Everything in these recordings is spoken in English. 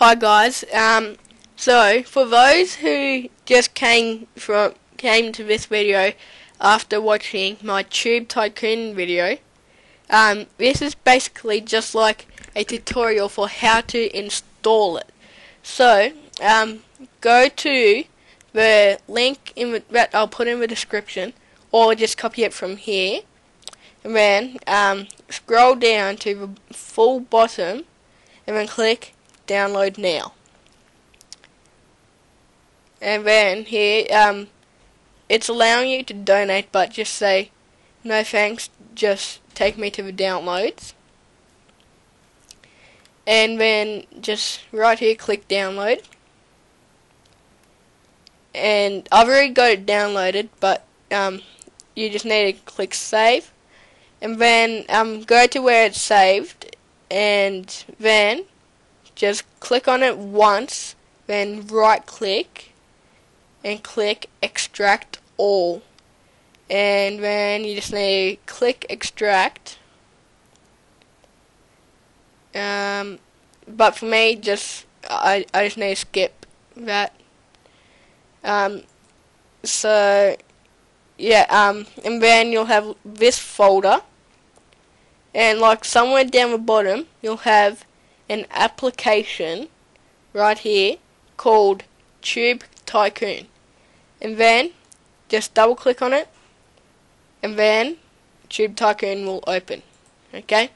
Hi guys. Um, so for those who just came from came to this video after watching my Tube Tycoon video, um, this is basically just like a tutorial for how to install it. So um, go to the link in that I'll put in the description, or just copy it from here, and then um, scroll down to the full bottom, and then click download now. And then here, um, it's allowing you to donate, but just say, no thanks, just take me to the downloads. And then just right here, click download. And I've already got it downloaded, but um, you just need to click save. And then um, go to where it's saved, and then just click on it once, then right click and click extract all. And then you just need to click extract. Um, but for me, just I, I just need to skip that. Um, so yeah, um, and then you'll have this folder, and like somewhere down the bottom, you'll have an application right here called Tube Tycoon. And then just double click on it and then Tube Tycoon will open. Okay?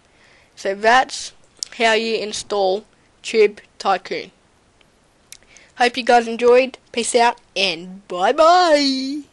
So that's how you install Tube Tycoon. Hope you guys enjoyed. Peace out and bye bye.